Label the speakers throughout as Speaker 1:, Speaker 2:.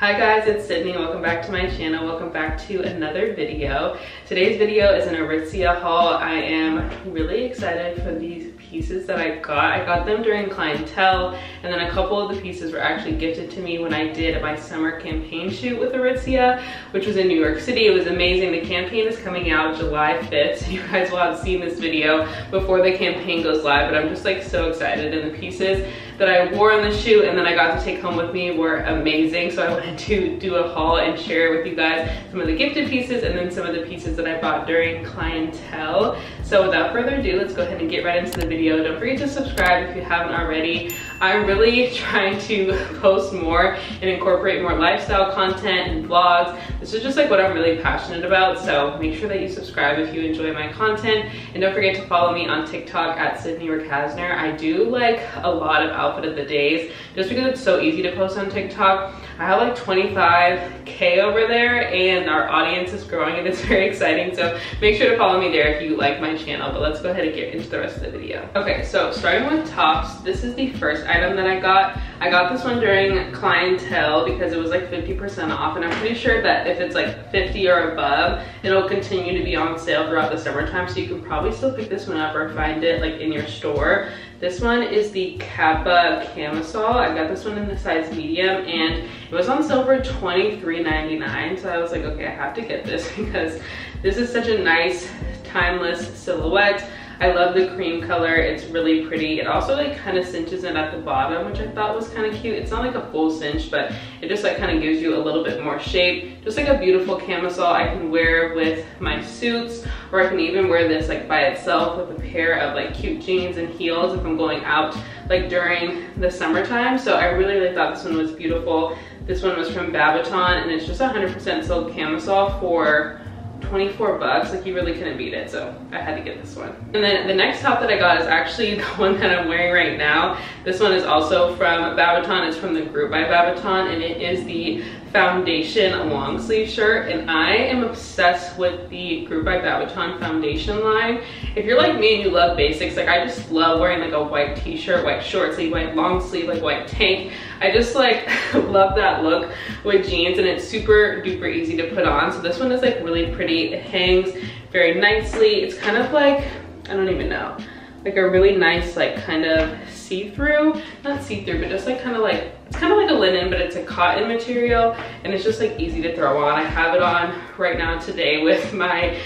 Speaker 1: Hi guys, it's Sydney. Welcome back to my channel. Welcome back to another video. Today's video is an Aritzia haul. I am really excited for these pieces that I got. I got them during clientele and then a couple of the pieces were actually gifted to me when I did my summer campaign shoot with Aritzia, which was in New York City. It was amazing. The campaign is coming out July 5th, so you guys will have seen this video before the campaign goes live, but I'm just like so excited and the pieces that I wore on the shoot and then I got to take home with me were amazing. So I wanted to do a haul and share with you guys some of the gifted pieces and then some of the pieces that I bought during clientele. So without further ado, let's go ahead and get right into the video. Don't forget to subscribe if you haven't already. I'm really trying to post more and incorporate more lifestyle content and vlogs. This is just like what I'm really passionate about. So make sure that you subscribe if you enjoy my content. And don't forget to follow me on TikTok at Sydney Recasner. I do like a lot of outfit of the days just because it's so easy to post on TikTok. I have like 25K over there and our audience is growing and it's very exciting. So make sure to follow me there if you like my channel. But let's go ahead and get into the rest of the video. Okay, so starting with tops, this is the first item that I got. I got this one during clientele because it was like 50% off and I'm pretty sure that if it's like 50 or above, it'll continue to be on sale throughout the summertime. So you can probably still pick this one up or find it like in your store. This one is the Capa camisole. I got this one in the size medium and it was on sale for $23.99. So I was like, okay, I have to get this because this is such a nice timeless silhouette. I love the cream color. It's really pretty. It also like kind of cinches it at the bottom, which I thought was kind of cute. It's not like a full cinch, but it just like kind of gives you a little bit more shape. Just like a beautiful camisole I can wear with my suits, or I can even wear this like by itself with a pair of like cute jeans and heels if I'm going out like during the summertime. So I really, really thought this one was beautiful. This one was from Babaton and it's just 100% silk camisole for 24 bucks like you really couldn't beat it so i had to get this one. And then the next top that i got is actually the one that i'm wearing right now. This one is also from babaton. It's from the group by babaton and it is the foundation long sleeve shirt and I am obsessed with the Group by Babaton foundation line. If you're like me and you love basics, like I just love wearing like a white t-shirt, white short sleeve, white long sleeve, like white tank. I just like love that look with jeans and it's super duper easy to put on. So this one is like really pretty. It hangs very nicely. It's kind of like, I don't even know, like a really nice like kind of see-through, not see-through, but just like kind of like, it's kind of like a linen, but it's a cotton material and it's just like easy to throw on. I have it on right now today with my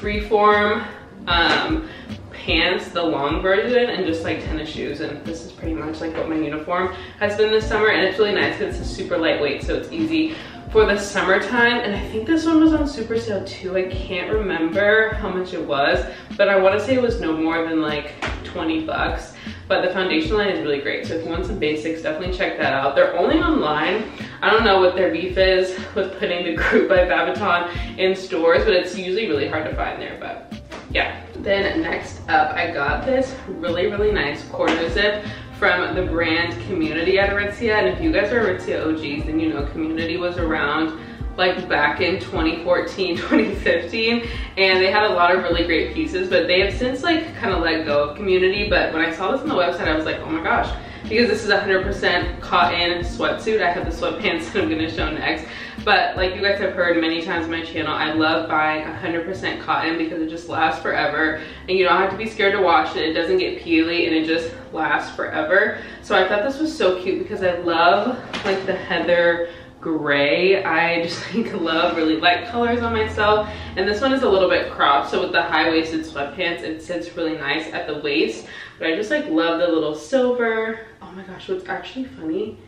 Speaker 1: freeform um, pants, the long version, and just like tennis shoes. And this is pretty much like what my uniform has been this summer. And it's really nice because it's super lightweight, so it's easy for the summertime. And I think this one was on super sale too. I can't remember how much it was, but I wanna say it was no more than like 20 bucks. But the foundation line is really great. So if you want some basics, definitely check that out. They're only online. I don't know what their beef is with putting the group by Babaton in stores, but it's usually really hard to find there, but yeah. Then next up, I got this really, really nice quarter zip from the brand Community at Aritzia. And if you guys are Aritzia OGs, then you know Community was around like back in 2014, 2015, and they had a lot of really great pieces, but they have since like kind of let go of community. But when I saw this on the website, I was like, oh my gosh, because this is 100% cotton sweatsuit. I have the sweatpants that I'm gonna show next. But like you guys have heard many times on my channel, I love buying 100% cotton because it just lasts forever and you don't have to be scared to wash it. It doesn't get peely and it just lasts forever. So I thought this was so cute because I love like the heather gray. I just like love really light colors on myself. And this one is a little bit cropped. So with the high-waisted sweatpants, it sits really nice at the waist. But I just like love the little silver. Oh my gosh, what's actually funny,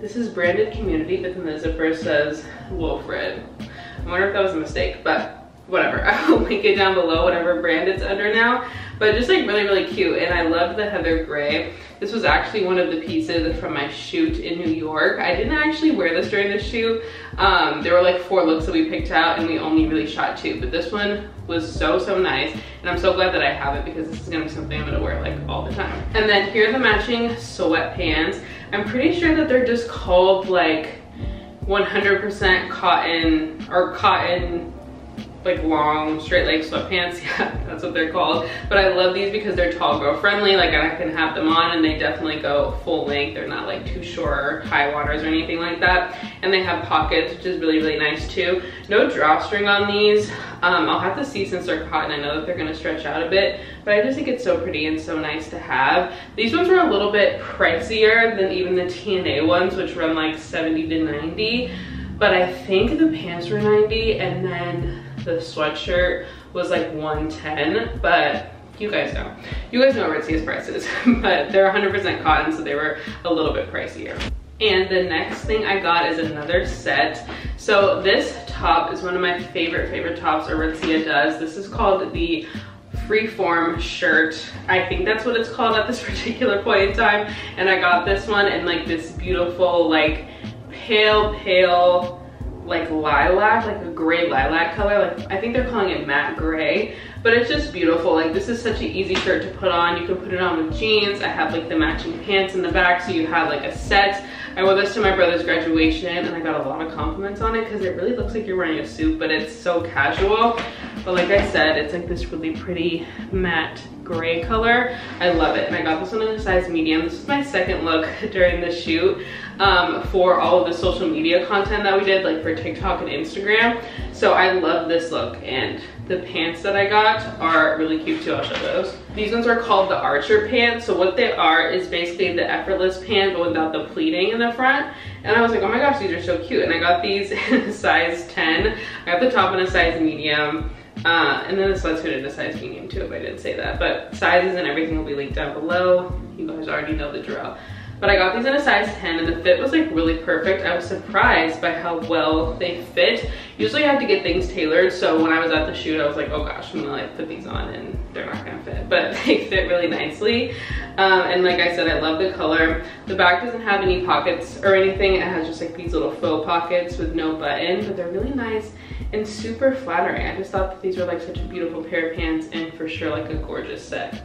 Speaker 1: this is branded community, but then the zipper says Wilfred. I wonder if that was a mistake, but whatever. I will link it down below, whatever brand it's under now but just like really, really cute. And I love the heather gray. This was actually one of the pieces from my shoot in New York. I didn't actually wear this during the shoot. Um, there were like four looks that we picked out and we only really shot two, but this one was so, so nice. And I'm so glad that I have it because this is gonna be something I'm gonna wear like all the time. And then here are the matching sweatpants. I'm pretty sure that they're just called like 100% cotton or cotton like long straight leg sweatpants. Yeah that's what they're called. But i love these because they're tall girl friendly. Like i can have them on and they definitely go full length. They're not like too short or high waters or anything like that. And they have pockets which is really really nice too. No drawstring on these. Um, i'll have to see since they're cotton. I know that they're going to stretch out a bit but i just think it's so pretty and so nice to have. These ones were a little bit pricier than even the tna ones which run like 70 to 90 but i think the pants were 90 and then the sweatshirt was like 110 but you guys know. You guys know Aritzia's prices but they're 100% cotton so they were a little bit pricier. And the next thing I got is another set. So this top is one of my favorite favorite tops Aritzia does. This is called the freeform shirt. I think that's what it's called at this particular point in time. And I got this one in like this beautiful like pale pale like lilac, like a gray lilac color. Like I think they're calling it matte gray, but it's just beautiful. Like this is such an easy shirt to put on. You can put it on with jeans. I have like the matching pants in the back, so you have like a set. I wore this to my brother's graduation and I got a lot of compliments on it because it really looks like you're wearing a suit, but it's so casual. But like I said, it's like this really pretty matte gray color. I love it. And I got this one in a size medium. This is my second look during the shoot um, for all of the social media content that we did, like for TikTok and Instagram. So I love this look and the pants that I got are really cute too. I'll show those. These ones are called the Author pants. So what they are is basically the effortless pant but without the pleating in the front. And I was like, oh my gosh, these are so cute. And I got these in a size 10. I got the top in a size medium. Uh, and then the sweatshirt in a size medium too, if I didn't say that. But sizes and everything will be linked down below. You guys already know the drill. But I got these in a size 10 and the fit was like really perfect. I was surprised by how well they fit. Usually I have to get things tailored. So when I was at the shoot, I was like, oh gosh, I'm gonna like put these on and they're not gonna fit. But they fit really nicely. Um, and like I said, I love the color. The back doesn't have any pockets or anything. It has just like these little faux pockets with no button, but they're really nice and super flattering. I just thought that these were like such a beautiful pair of pants and for sure like a gorgeous set.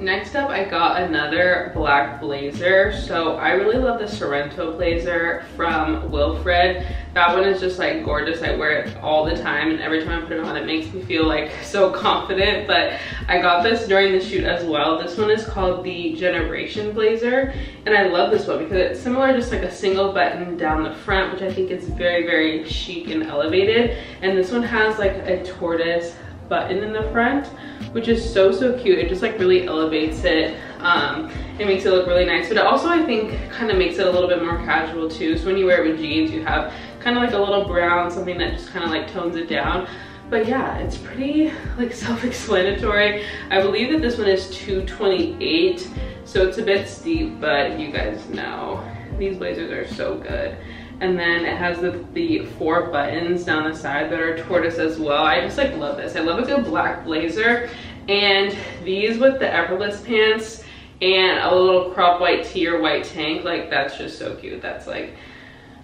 Speaker 1: Next up, I got another black blazer. So I really love the Sorrento blazer from Wilfred. That one is just like gorgeous. I wear it all the time and every time I put it on, it makes me feel like so confident. But I got this during the shoot as well. This one is called the Generation Blazer. And I love this one because it's similar, just like a single button down the front, which I think is very, very chic and elevated. And this one has like a tortoise button in the front which is so, so cute. It just like really elevates it. Um, it makes it look really nice, but it also I think kind of makes it a little bit more casual too. So when you wear it with jeans, you have kind of like a little brown, something that just kind of like tones it down. But yeah, it's pretty like self-explanatory. I believe that this one is 228, so it's a bit steep, but you guys know these blazers are so good and then it has the, the four buttons down the side that are tortoise as well. I just like love this. I love a good black blazer and these with the effortless pants and a little crop white tee or white tank, like that's just so cute. That's like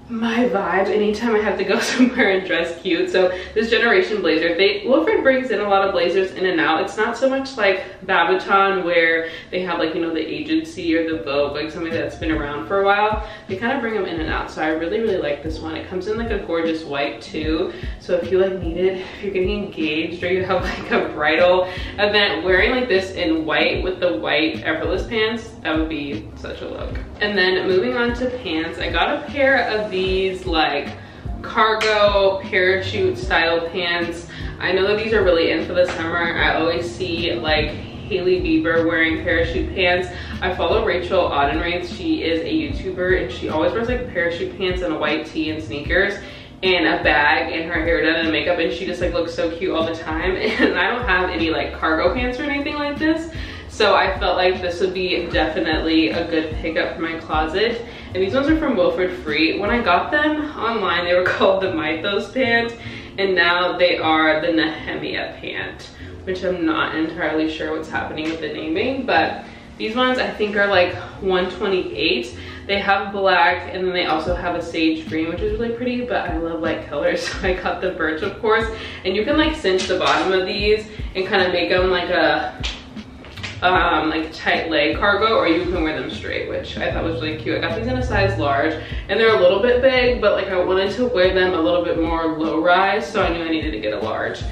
Speaker 1: my vibe anytime I have to go somewhere and dress cute. So this generation blazer, they Wilfred brings in a lot of blazers in and out. It's not so much like Babaton where they have like, you know, the agency or the Vogue, like something that's been around for a while. They kind of bring them in and out. So I really, really like this one. It comes in like a gorgeous white too. So if you like need it, if you're getting engaged or you have like a bridal event, wearing like this in white with the white effortless pants, that would be such a look. And then moving on to pants, I got a pair of these like cargo parachute style pants. I know that these are really in for the summer. I always see like Hailey Bieber wearing parachute pants. I follow Rachel Autenrieth. She is a YouTuber and she always wears like parachute pants and a white tee and sneakers and a bag and her hair done and makeup and she just like looks so cute all the time and I don't have any like cargo pants or anything like this so I felt like this would be definitely a good pickup for my closet. And these ones are from Wilfred Free. When I got them online, they were called the Mythos pant, and now they are the Nehemia pant, which I'm not entirely sure what's happening with the naming, but these ones I think are like 128. They have black and then they also have a sage green, which is really pretty, but I love light colors. So I got the birch, of course. And you can like cinch the bottom of these and kind of make them like a um, like tight leg cargo or you can wear them straight, which I thought was really cute. I got these in a size large and they're a little bit big, but like I wanted to wear them a little bit more low rise, so I knew I needed to get a large.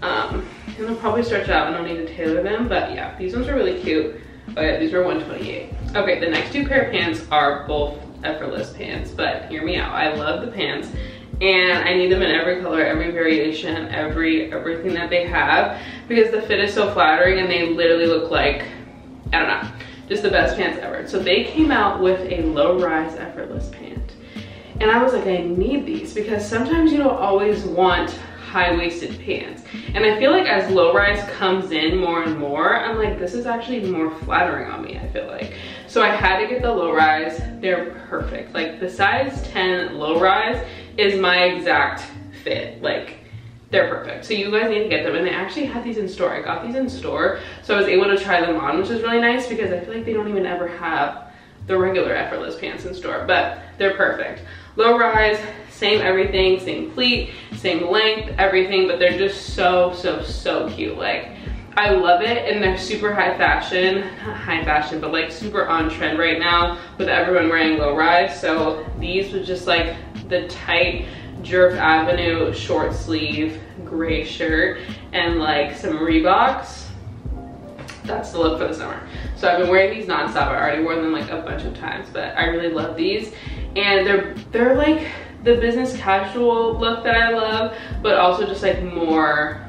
Speaker 1: Um, and they'll probably stretch out and I'll need to tailor them, but yeah, these ones are really cute. Oh yeah, these were 128. Okay, the next two pair of pants are both effortless pants, but hear me out. I love the pants and I need them in every color, every variation, every everything that they have because the fit is so flattering and they literally look like, I don't know, just the best pants ever. So they came out with a low rise effortless pant. And I was like, I need these because sometimes you don't always want high-waisted pants. And I feel like as low rise comes in more and more, I'm like, this is actually more flattering on me, I feel like. So I had to get the low rise. They're perfect. Like the size 10 low rise is my exact fit. Like they're perfect. So you guys need to get them. And they actually had these in store. I got these in store. So I was able to try them on, which is really nice because I feel like they don't even ever have the regular effortless pants in store, but they're perfect. Low rise, same everything, same pleat, same length, everything, but they're just so, so, so cute. Like, I love it and they're super high fashion, not high fashion, but like super on trend right now with everyone wearing low rise. So these was just like the tight Jerv Avenue short sleeve gray shirt and like some Reeboks. That's the look for the summer. So I've been wearing these nonstop. I already wore them like a bunch of times, but I really love these. And they're, they're like the business casual look that I love, but also just like more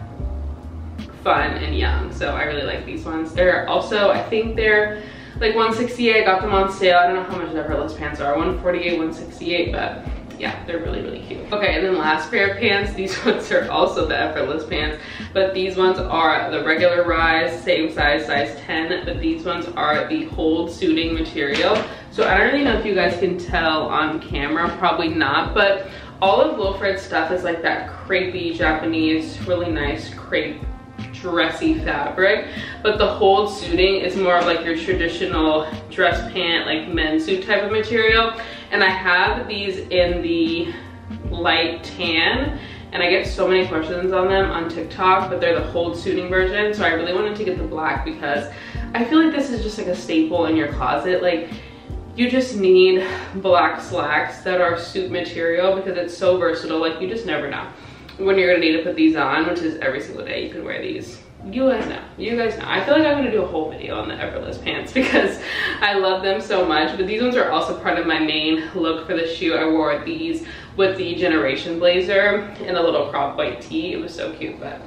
Speaker 1: fun and young. So I really like these ones. They're also, I think they're like 168. I got them on sale. I don't know how much the effortless pants are. 148, 168, but yeah, they're really, really cute. Okay, and then last pair of pants. These ones are also the effortless pants, but these ones are the regular rise, same size, size 10, but these ones are the hold suiting material. So I don't really know if you guys can tell on camera, probably not, but all of Wilfred's stuff is like that crepey Japanese, really nice crepe dressy fabric but the hold suiting is more of like your traditional dress pant like men's suit type of material and I have these in the light tan and I get so many questions on them on TikTok, but they're the hold suiting version. So I really wanted to get the black because I feel like this is just like a staple in your closet. Like you just need black slacks that are suit material because it's so versatile. Like you just never know when you're gonna need to put these on, which is every single day you can wear these. You guys know, you guys know. I feel like I'm gonna do a whole video on the effortless pants because I love them so much, but these ones are also part of my main look for the shoe. I wore these with the Generation blazer and a little crop white tee. It was so cute, but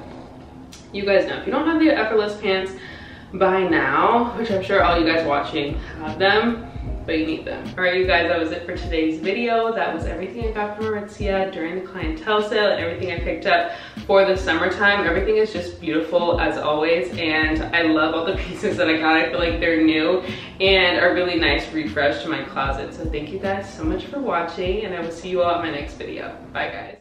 Speaker 1: you guys know, if you don't have the effortless pants by now, which I'm sure all you guys watching have them, but you need them. All right, you guys, that was it for today's video. That was everything I got from Aritzia during the clientele sale and everything I picked up for the summertime. Everything is just beautiful as always. And I love all the pieces that I got. I feel like they're new and a really nice refresh to my closet. So thank you guys so much for watching and I will see you all at my next video. Bye guys.